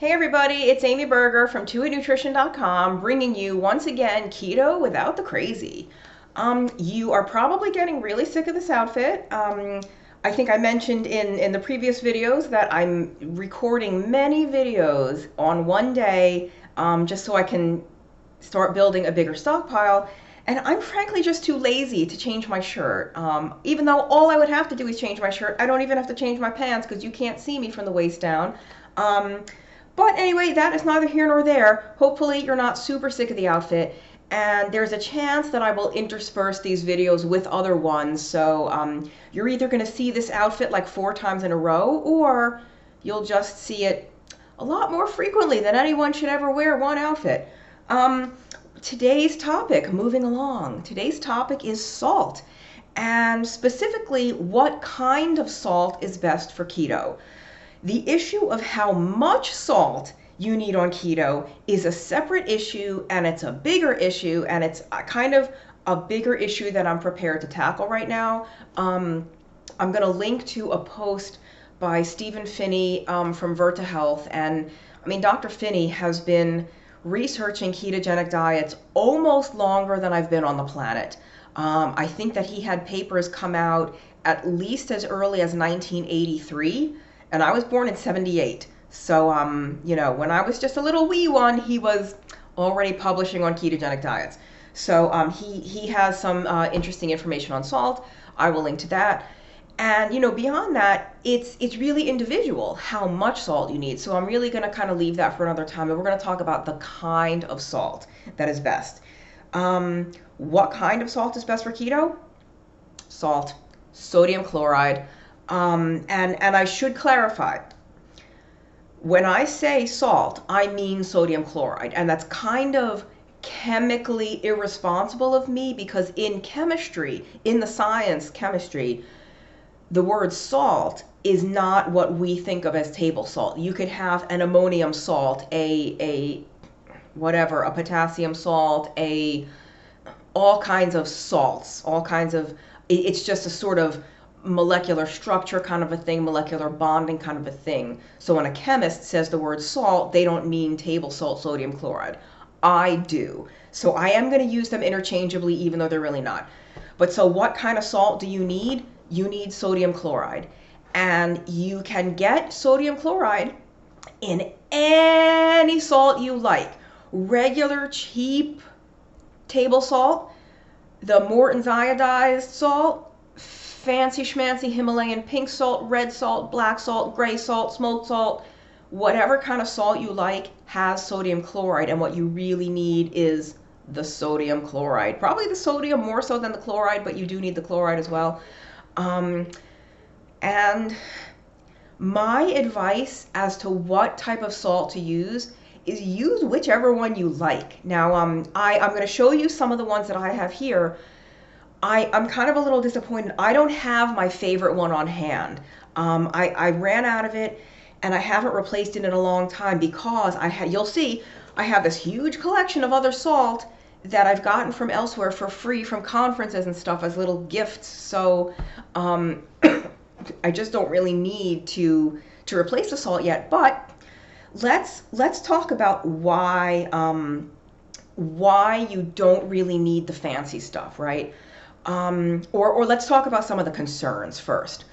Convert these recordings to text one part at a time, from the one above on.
Hey everybody, it's Amy Berger from TuitNutrition.com bringing you once again keto without the crazy. Um, you are probably getting really sick of this outfit. Um, I think I mentioned in, in the previous videos that I'm recording many videos on one day um, just so I can start building a bigger stockpile. And I'm frankly just too lazy to change my shirt. Um, even though all I would have to do is change my shirt, I don't even have to change my pants because you can't see me from the waist down. But anyway, that is neither here nor there. Hopefully you're not super sick of the outfit. And there's a chance that I will intersperse these videos with other ones. So um, you're either going to see this outfit like four times in a row, or you'll just see it a lot more frequently than anyone should ever wear one outfit. Um, today's topic, moving along, today's topic is salt. And specifically, what kind of salt is best for keto? The issue of how much salt you need on keto is a separate issue and it's a bigger issue and it's kind of a bigger issue that I'm prepared to tackle right now. Um, I'm going to link to a post by Stephen Phinney um, from Virta Health. And I mean, Dr. Phinney has been researching ketogenic diets almost longer than I've been on the planet. Um, I think that he had papers come out at least as early as 1983 and I was born in 78. So, um, you know, when I was just a little wee one, he was already publishing on ketogenic diets. So um, he, he has some uh, interesting information on salt. I will link to that. And you know, beyond that, it's it's really individual how much salt you need. So I'm really going to kind of leave that for another time, and we're going to talk about the kind of salt that is best. Um, what kind of salt is best for keto? Salt, sodium chloride. Um, and, and I should clarify, when I say salt, I mean sodium chloride. And that's kind of chemically irresponsible of me because in chemistry, in the science chemistry, the word salt is not what we think of as table salt. You could have an ammonium salt, a, a whatever, a potassium salt, a all kinds of salts, all kinds of it's just a sort of molecular structure kind of a thing, molecular bonding kind of a thing. So when a chemist says the word salt, they don't mean table salt sodium chloride. I do. So I am going to use them interchangeably even though they're really not. But so what kind of salt do you need? You need sodium chloride. And you can get sodium chloride in any salt you like. Regular cheap table salt, the Morton's iodized salt, fancy schmancy Himalayan pink salt, red salt, black salt, gray salt, smoked salt, whatever kind of salt you like has sodium chloride. And what you really need is the sodium chloride. Probably the sodium more so than the chloride, but you do need the chloride as well. Um, and my advice as to what type of salt to use is use whichever one you like. Now, um, I, I'm going to show you some of the ones that I have here I, I'm kind of a little disappointed. I don't have my favorite one on hand. Um, I, I ran out of it and I haven't replaced it in a long time because I had, you'll see, I have this huge collection of other salt that I've gotten from elsewhere for free from conferences and stuff as little gifts. So um, I just don't really need to to replace the salt yet. But let's let's talk about why um, why you don't really need the fancy stuff, right? Um, or, or let's talk about some of the concerns first.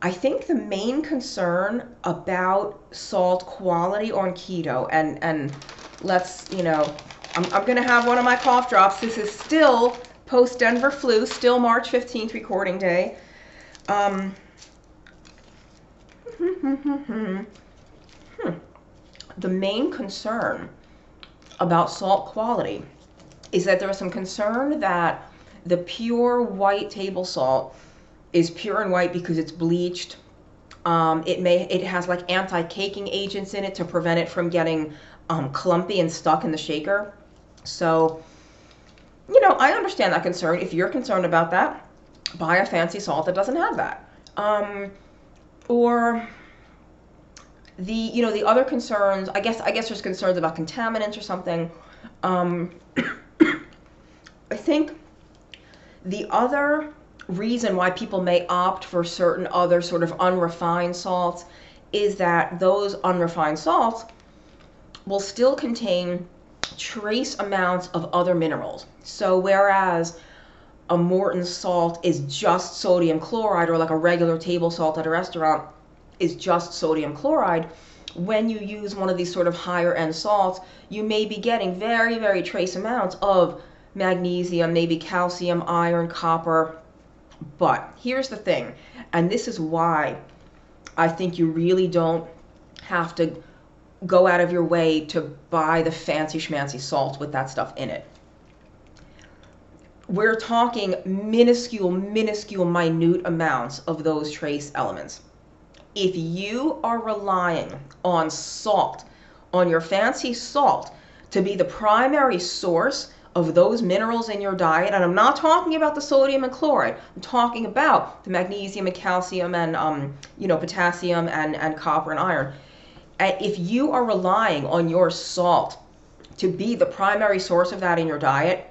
I think the main concern about salt quality on keto, and, and let's, you know, I'm, I'm going to have one of my cough drops. This is still post Denver flu, still March 15th recording day. Um, the main concern about salt quality is that there is some concern that the pure white table salt is pure and white because it's bleached. Um, it may it has like anti-caking agents in it to prevent it from getting um, clumpy and stuck in the shaker. So, you know, I understand that concern. If you're concerned about that, buy a fancy salt that doesn't have that. Um, or the you know the other concerns. I guess I guess there's concerns about contaminants or something. Um, I think the other reason why people may opt for certain other sort of unrefined salts is that those unrefined salts will still contain trace amounts of other minerals. So whereas a Morton salt is just sodium chloride or like a regular table salt at a restaurant is just sodium chloride, when you use one of these sort of higher end salts, you may be getting very, very trace amounts of magnesium, maybe calcium, iron, copper. But here's the thing, and this is why I think you really don't have to go out of your way to buy the fancy schmancy salts with that stuff in it. We're talking minuscule, minuscule, minute amounts of those trace elements if you are relying on salt, on your fancy salt, to be the primary source of those minerals in your diet, and I'm not talking about the sodium and chloride, I'm talking about the magnesium and calcium and um, you know potassium and, and copper and iron. If you are relying on your salt to be the primary source of that in your diet,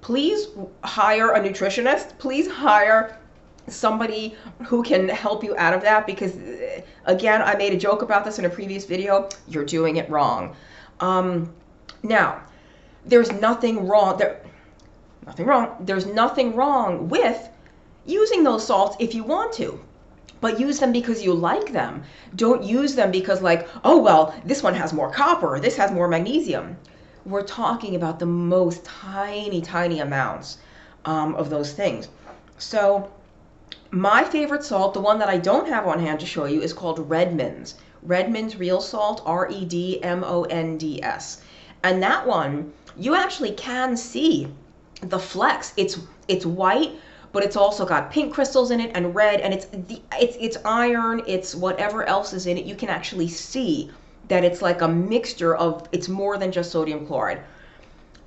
please hire a nutritionist. Please hire somebody who can help you out of that because again i made a joke about this in a previous video you're doing it wrong um, now there's nothing wrong there nothing wrong there's nothing wrong with using those salts if you want to but use them because you like them don't use them because like oh well this one has more copper this has more magnesium we're talking about the most tiny tiny amounts um, of those things so my favorite salt, the one that I don't have on hand to show you, is called Redmond's. Redmond's Real Salt, R E D M O N D S. And that one, you actually can see the flecks. It's it's white, but it's also got pink crystals in it and red, and it's the it's it's iron, it's whatever else is in it. You can actually see that it's like a mixture of it's more than just sodium chloride.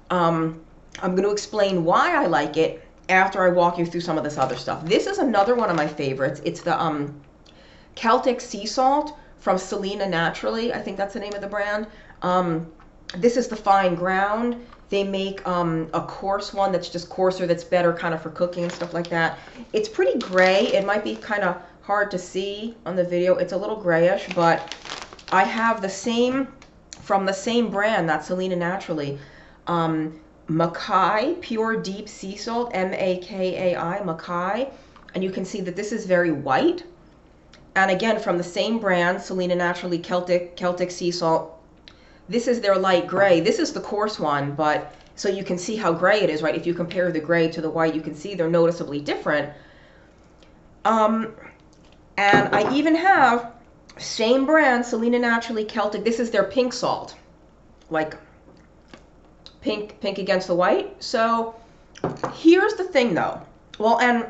Um, I'm going to explain why I like it after I walk you through some of this other stuff. This is another one of my favorites. It's the um, Celtic Sea Salt from Selina Naturally. I think that's the name of the brand. Um, this is the fine ground. They make um, a coarse one that's just coarser, that's better kind of for cooking and stuff like that. It's pretty gray. It might be kind of hard to see on the video. It's a little grayish, but I have the same, from the same brand, that Selina Naturally. Um, Makai Pure Deep Sea Salt, M-A-K-A-I, Makai. And you can see that this is very white. And again, from the same brand, Selina Naturally Celtic, Celtic Sea Salt. This is their light gray. This is the coarse one, but so you can see how gray it is, right? If you compare the gray to the white, you can see they're noticeably different. Um, and I even have same brand, Selina Naturally Celtic. This is their pink salt. Like pink pink against the white. So here's the thing though. Well, and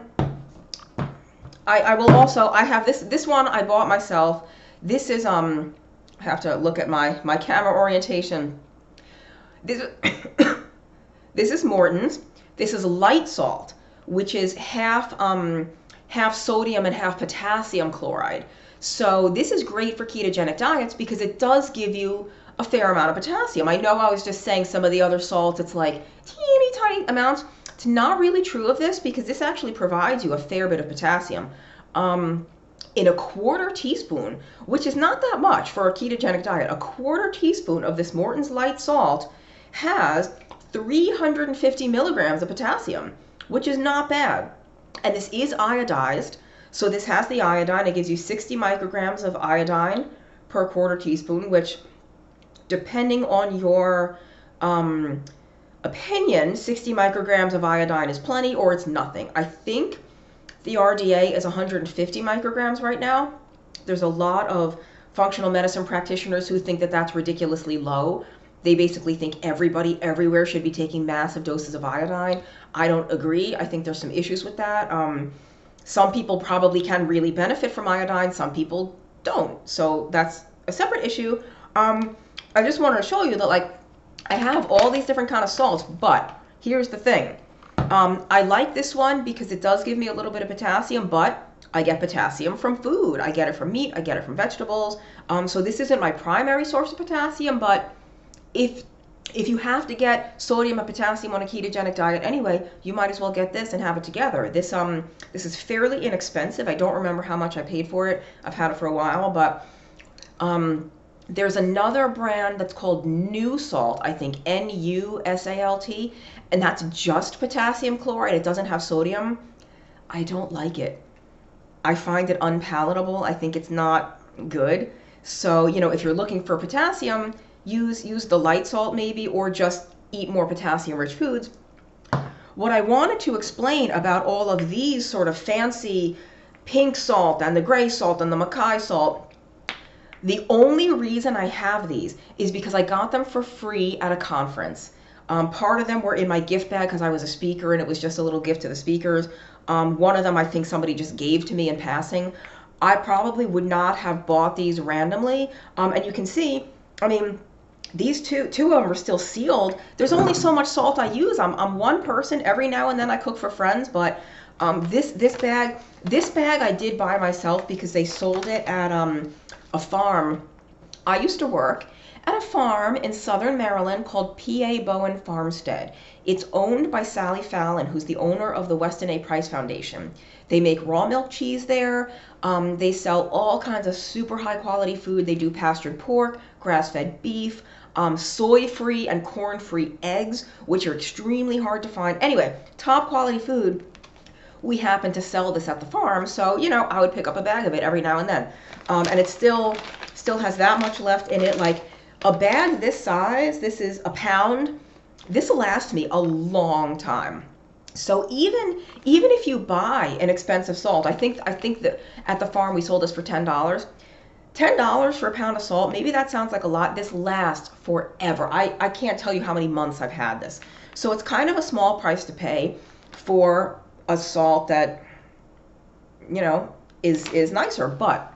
I, I will also I have this this one I bought myself. This is um I have to look at my my camera orientation. This this is Morton's. This is light salt, which is half um half sodium and half potassium chloride. So this is great for ketogenic diets because it does give you a fair amount of potassium. I know I was just saying some of the other salts, it's like teeny tiny amounts. It's not really true of this because this actually provides you a fair bit of potassium. Um, in a quarter teaspoon, which is not that much for a ketogenic diet, a quarter teaspoon of this Morton's light salt has 350 milligrams of potassium, which is not bad. And this is iodized. So this has the iodine. It gives you 60 micrograms of iodine per quarter teaspoon, which depending on your um, opinion, 60 micrograms of iodine is plenty or it's nothing. I think the RDA is 150 micrograms right now. There's a lot of functional medicine practitioners who think that that's ridiculously low. They basically think everybody everywhere should be taking massive doses of iodine. I don't agree. I think there's some issues with that. Um, some people probably can really benefit from iodine, some people don't. So that's a separate issue. Um, I just wanted to show you that like I have all these different kind of salts, but here's the thing. Um, I like this one because it does give me a little bit of potassium, but I get potassium from food. I get it from meat. I get it from vegetables. Um, so this isn't my primary source of potassium, but if if you have to get sodium and potassium on a ketogenic diet anyway, you might as well get this and have it together. This um this is fairly inexpensive. I don't remember how much I paid for it. I've had it for a while, but um there's another brand that's called New Salt, I think N U S A L T, and that's just potassium chloride. It doesn't have sodium. I don't like it. I find it unpalatable. I think it's not good. So, you know, if you're looking for potassium, use use the light salt maybe or just eat more potassium rich foods. What I wanted to explain about all of these sort of fancy pink salt and the gray salt and the Makai salt, the only reason I have these is because I got them for free at a conference. Um, part of them were in my gift bag because I was a speaker and it was just a little gift to the speakers. Um, one of them I think somebody just gave to me in passing. I probably would not have bought these randomly. Um, and you can see, I mean, these two two of them are still sealed. There's only so much salt I use. I'm, I'm one person. Every now and then I cook for friends, but um, this this bag this bag I did buy myself because they sold it at um, a farm. I used to work at a farm in southern Maryland called P.A. Bowen Farmstead. It's owned by Sally Fallon, who's the owner of the Weston A. Price Foundation. They make raw milk cheese there. Um, they sell all kinds of super high quality food. They do pastured pork, grass fed beef, um, soy free and corn free eggs, which are extremely hard to find. Anyway, top quality food. We happen to sell this at the farm, so you know I would pick up a bag of it every now and then, um, and it still still has that much left in it. Like a bag this size, this is a pound, this will last me a long time. So even even if you buy an expensive salt, I think I think that at the farm we sold this for ten dollars. Ten dollars for a pound of salt, maybe that sounds like a lot. This lasts forever. I, I can't tell you how many months I've had this. So it's kind of a small price to pay for a salt that, you know, is is nicer. But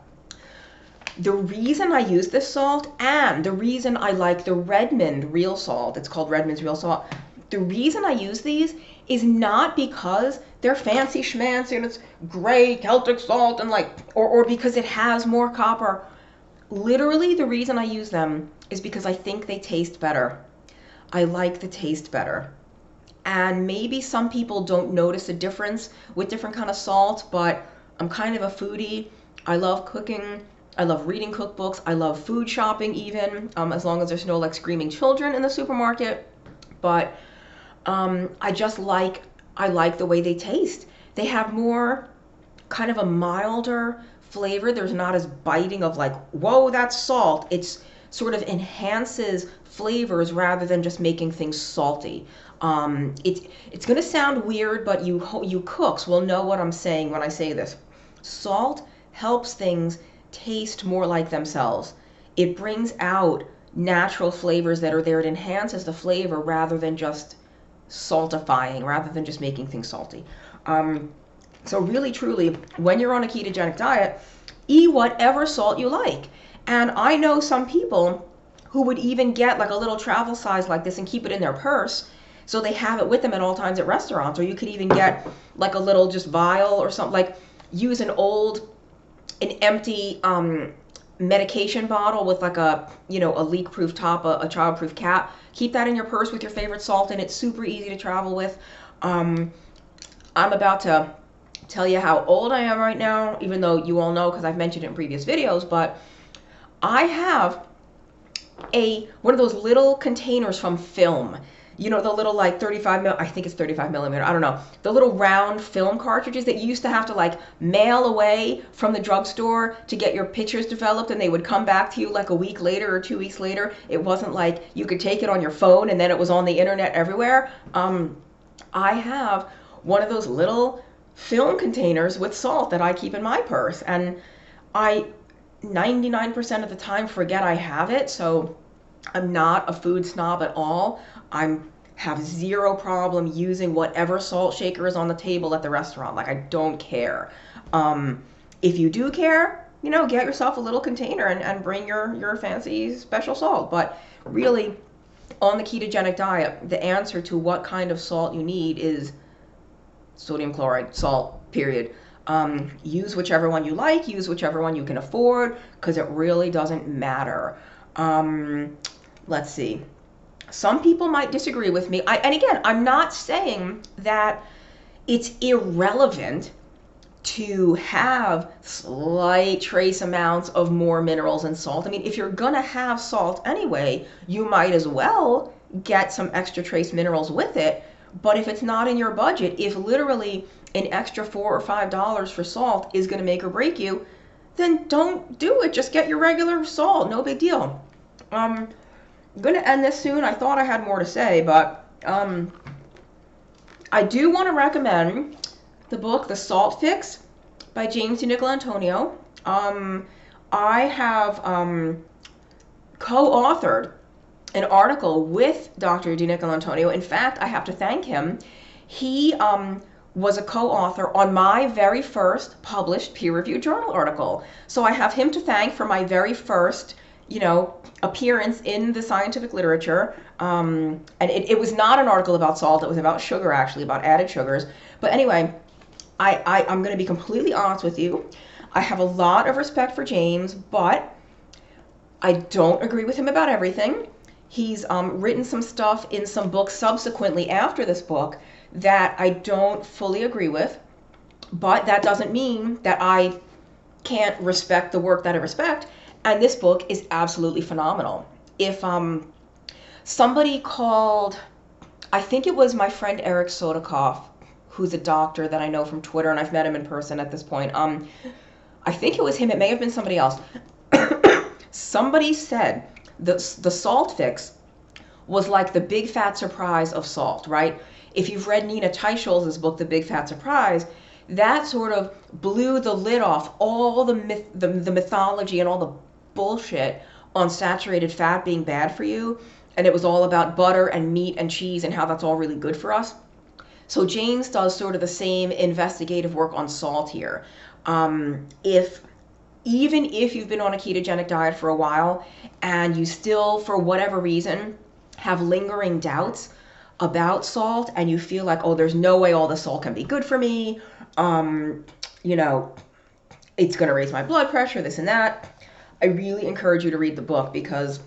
the reason I use this salt and the reason I like the Redmond real salt, it's called Redmond's real salt. The reason I use these is not because they're fancy schmancy and it's gray Celtic salt and like, or, or because it has more copper. Literally, the reason I use them is because I think they taste better. I like the taste better. And maybe some people don't notice a difference with different kind of salt, but I'm kind of a foodie. I love cooking. I love reading cookbooks. I love food shopping, even um, as long as there's no like screaming children in the supermarket. But um, I just like I like the way they taste. They have more kind of a milder flavor. There's not as biting of like whoa that's salt. It's sort of enhances flavors rather than just making things salty. Um, it, it's going to sound weird, but you you cooks will know what I'm saying when I say this. Salt helps things taste more like themselves. It brings out natural flavors that are there. It enhances the flavor rather than just saltifying, rather than just making things salty. Um, so really, truly, when you're on a ketogenic diet, eat whatever salt you like. And I know some people who would even get like a little travel size like this and keep it in their purse so they have it with them at all times at restaurants or you could even get like a little just vial or something like use an old an empty um, medication bottle with like a you know a leak proof top a, a child proof cap. Keep that in your purse with your favorite salt and it's super easy to travel with. Um, i'm about to tell you how old i am right now even though you all know because i've mentioned it in previous videos but i have a one of those little containers from film you know the little like 35 mil i think it's 35 millimeter i don't know. The little round film cartridges that you used to have to like mail away from the drugstore to get your pictures developed and they would come back to you like a week later or two weeks later. It wasn't like you could take it on your phone and then it was on the internet everywhere. Um, i have one of those little film containers with salt that i keep in my purse and i 99% of the time forget i have it so I'm not a food snob at all. I'm have zero problem using whatever salt shaker is on the table at the restaurant. Like I don't care. Um, if you do care, you know, get yourself a little container and, and bring your your fancy special salt. But really, on the ketogenic diet, the answer to what kind of salt you need is sodium chloride salt. Period. Um, use whichever one you like. Use whichever one you can afford, because it really doesn't matter. Um, let's see some people might disagree with me. I, and again, I'm not saying that it's irrelevant to have slight trace amounts of more minerals and salt. I mean, if you're gonna have salt anyway, you might as well get some extra trace minerals with it. But if it's not in your budget, if literally an extra four or five dollars for salt is gonna make or break you, then don't do it. Just get your regular salt. No big deal. Um, I'm gonna end this soon. I thought I had more to say, but um, I do want to recommend the book The Salt Fix by James DiNicolantonio. Um, I have um, co-authored an article with Dr. d. DiNicolantonio. In fact, I have to thank him. He um, was a co-author on my very first published peer-reviewed journal article. So I have him to thank for my very first, you know, appearance in the scientific literature. Um, and it, it was not an article about salt. It was about sugar, actually, about added sugars. But anyway, I, I I'm going to be completely honest with you. I have a lot of respect for James, but I don't agree with him about everything. He's um, written some stuff in some books subsequently after this book that I don't fully agree with, but that doesn't mean that I can't respect the work that I respect. And this book is absolutely phenomenal. If um, somebody called, I think it was my friend Eric Sodicoff, who's a doctor that I know from Twitter, and I've met him in person at this point. Um, I think it was him. It may have been somebody else. somebody said the the salt fix was like the big fat surprise of salt, right? if you've read Nina Teicholz's book, The Big Fat Surprise, that sort of blew the lid off all the myth, the, the mythology and all the bullshit on saturated fat being bad for you. And it was all about butter and meat and cheese and how that's all really good for us. So James does sort of the same investigative work on salt here. Um, if even if you've been on a ketogenic diet for a while and you still, for whatever reason, have lingering doubts about salt and you feel like, oh, there's no way all the salt can be good for me, um, you know, it's going to raise my blood pressure, this and that. I really encourage you to read the book because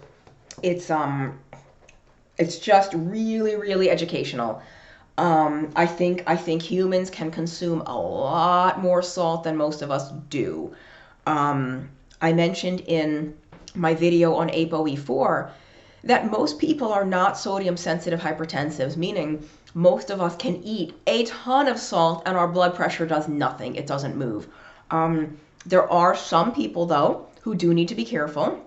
it's um it's just really really educational. Um, I think I think humans can consume a lot more salt than most of us do. Um, I mentioned in my video on ApoE4 that most people are not sodium sensitive hypertensives, meaning most of us can eat a ton of salt and our blood pressure does nothing. It doesn't move. Um, there are some people, though, who do need to be careful.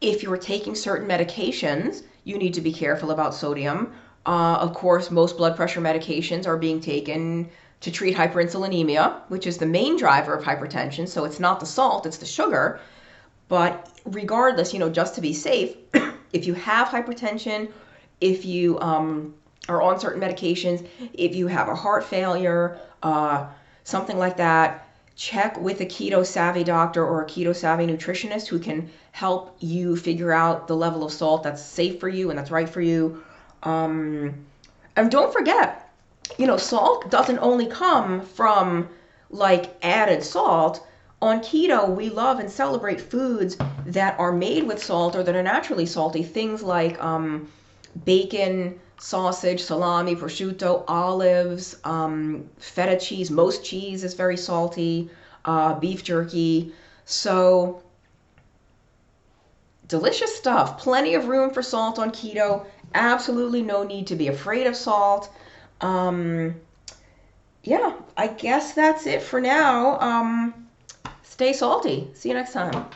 If you're taking certain medications, you need to be careful about sodium. Uh, of course, most blood pressure medications are being taken to treat hyperinsulinemia, which is the main driver of hypertension. So it's not the salt, it's the sugar. But regardless, you know, just to be safe, if you have hypertension, if you um, are on certain medications, if you have a heart failure, uh, something like that, check with a keto savvy doctor or a keto savvy nutritionist who can help you figure out the level of salt that's safe for you and that's right for you. Um, and don't forget, you know, salt doesn't only come from like added salt on keto, we love and celebrate foods that are made with salt or that are naturally salty. Things like um, bacon, sausage, salami, prosciutto, olives, um, feta cheese. Most cheese is very salty. Uh, beef jerky. So delicious stuff. Plenty of room for salt on keto. Absolutely no need to be afraid of salt. Um, yeah, I guess that's it for now. Um, Stay salty. See you next time.